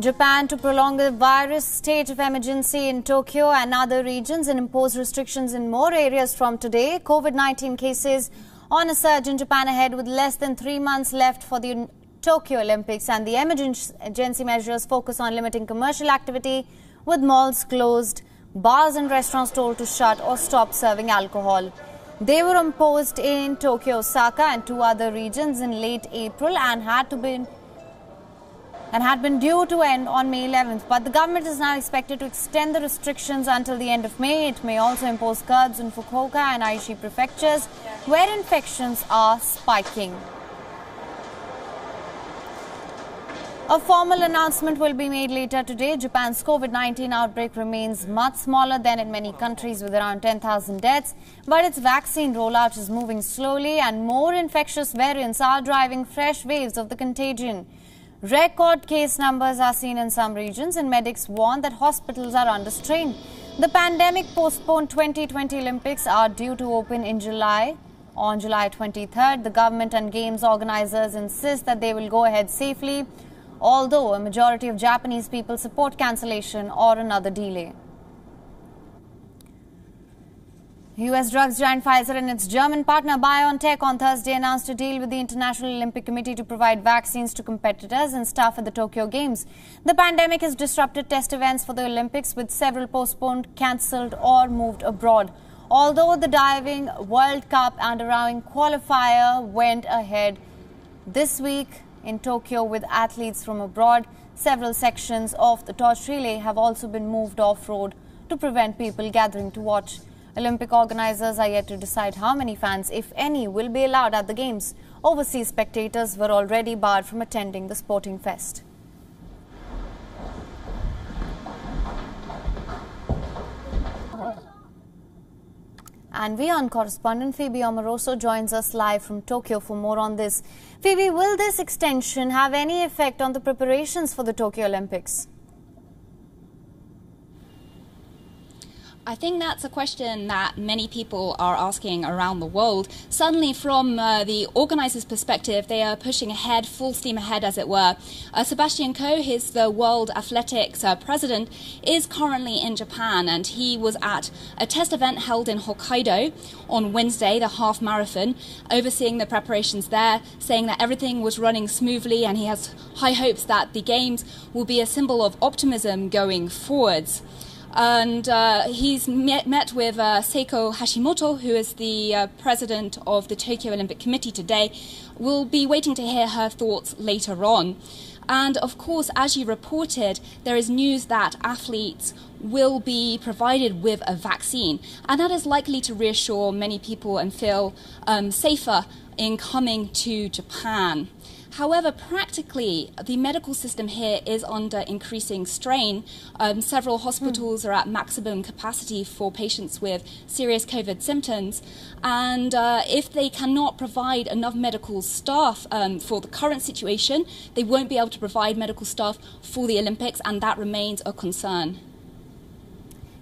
Japan to prolong the virus state of emergency in Tokyo and other regions and impose restrictions in more areas from today. COVID 19 cases on a surge in Japan ahead with less than three months left for the Tokyo Olympics and the emergency measures focus on limiting commercial activity with malls closed, bars and restaurants told to shut or stop serving alcohol. They were imposed in Tokyo, Osaka and two other regions in late April and had to be and had been due to end on May 11th. But the government is now expected to extend the restrictions until the end of May. It may also impose curbs in Fukuoka and Aichi prefectures where infections are spiking. A formal announcement will be made later today. Japan's COVID 19 outbreak remains much smaller than in many countries with around 10,000 deaths, but its vaccine rollout is moving slowly and more infectious variants are driving fresh waves of the contagion. Record case numbers are seen in some regions and medics warn that hospitals are under strain. The pandemic postponed 2020 Olympics are due to open in July. On July 23rd, the government and games organizers insist that they will go ahead safely, although a majority of Japanese people support cancellation or another delay. US drugs giant Pfizer and its German partner BioNTech on Thursday announced a deal with the International Olympic Committee to provide vaccines to competitors and staff at the Tokyo Games. The pandemic has disrupted test events for the Olympics with several postponed, cancelled or moved abroad. Although the diving World Cup and rowing qualifier went ahead this week in Tokyo with athletes from abroad, several sections of the torch relay have also been moved off-road to prevent people gathering to watch. Olympic organizers are yet to decide how many fans, if any, will be allowed at the Games. Overseas spectators were already barred from attending the sporting fest. And WION correspondent Phoebe Amoroso joins us live from Tokyo for more on this. Phoebe, will this extension have any effect on the preparations for the Tokyo Olympics? I think that's a question that many people are asking around the world. Suddenly, from uh, the organizers' perspective, they are pushing ahead, full steam ahead, as it were. Uh, Sebastian Coe, he's the World Athletics uh, president, is currently in Japan, and he was at a test event held in Hokkaido on Wednesday, the half marathon, overseeing the preparations there, saying that everything was running smoothly, and he has high hopes that the games will be a symbol of optimism going forwards and uh, he's met, met with uh, Seiko Hashimoto, who is the uh, president of the Tokyo Olympic Committee today. We'll be waiting to hear her thoughts later on. And of course, as you reported, there is news that athletes will be provided with a vaccine, and that is likely to reassure many people and feel um, safer in coming to Japan. However, practically, the medical system here is under increasing strain. Um, several hospitals mm. are at maximum capacity for patients with serious COVID symptoms. And uh, if they cannot provide enough medical staff um, for the current situation, they won't be able to provide medical staff for the Olympics, and that remains a concern.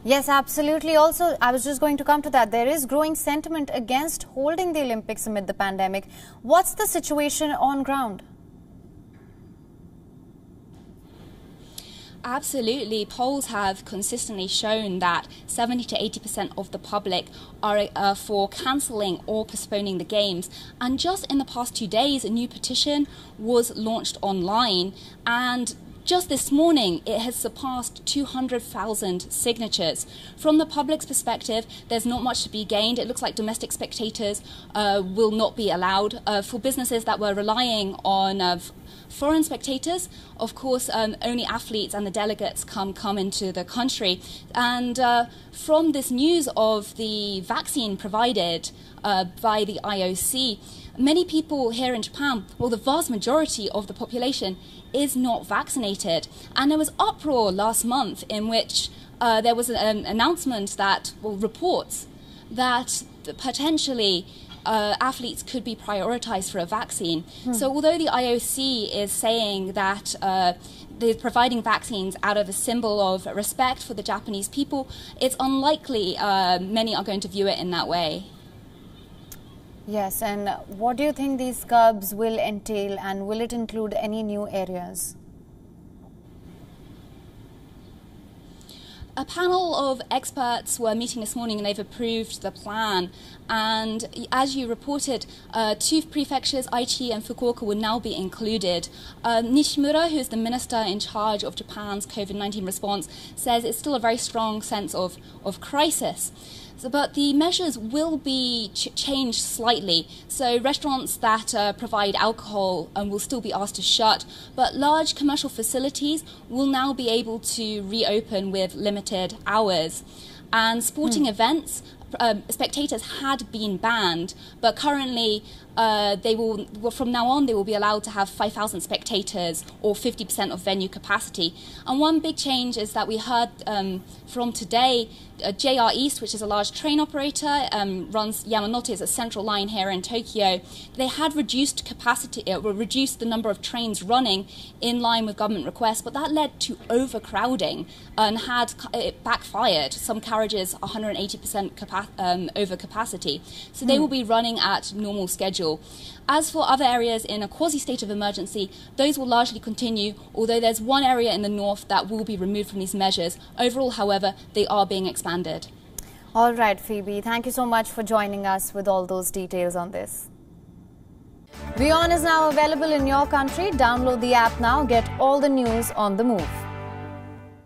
Yes, absolutely. Also, I was just going to come to that. There is growing sentiment against holding the Olympics amid the pandemic. What's the situation on ground? Absolutely. Polls have consistently shown that 70 to 80% of the public are uh, for cancelling or postponing the games. And just in the past two days, a new petition was launched online and just this morning, it has surpassed 200,000 signatures. From the public's perspective, there's not much to be gained. It looks like domestic spectators uh, will not be allowed. Uh, for businesses that were relying on uh, foreign spectators, of course, um, only athletes and the delegates come come into the country. And uh, from this news of the vaccine provided uh, by the IOC, many people here in Japan, well, the vast majority of the population is not vaccinated. And there was uproar last month in which uh, there was an announcement that, well, reports that potentially uh, athletes could be prioritized for a vaccine. Hmm. So, although the IOC is saying that uh, they're providing vaccines out of a symbol of respect for the Japanese people, it's unlikely uh, many are going to view it in that way. Yes, and what do you think these curbs will entail and will it include any new areas? A panel of experts were meeting this morning and they've approved the plan. And as you reported, uh, two prefectures, Aichi and Fukuoka, will now be included. Uh, Nishimura, who's the minister in charge of Japan's COVID 19 response, says it's still a very strong sense of, of crisis. So, but the measures will be ch- changed slightly. So restaurants that uh, provide alcohol um, will still be asked to shut, but large commercial facilities will now be able to reopen with limited hours. And sporting mm. events um, spectators had been banned, but currently uh, they will, well, from now on, they will be allowed to have 5,000 spectators or 50% of venue capacity. And one big change is that we heard um, from today, uh, JR East, which is a large train operator, um, runs Yamanote as a central line here in Tokyo. They had reduced capacity, uh, reduced the number of trains running in line with government requests, but that led to overcrowding and had it backfired. Some carriages 180% capa- um, over capacity, so they will be running at normal schedule. As for other areas in a quasi state of emergency, those will largely continue, although there's one area in the north that will be removed from these measures. Overall, however, they are being expanded. All right, Phoebe, thank you so much for joining us with all those details on this. WION is now available in your country. Download the app now. Get all the news on the move.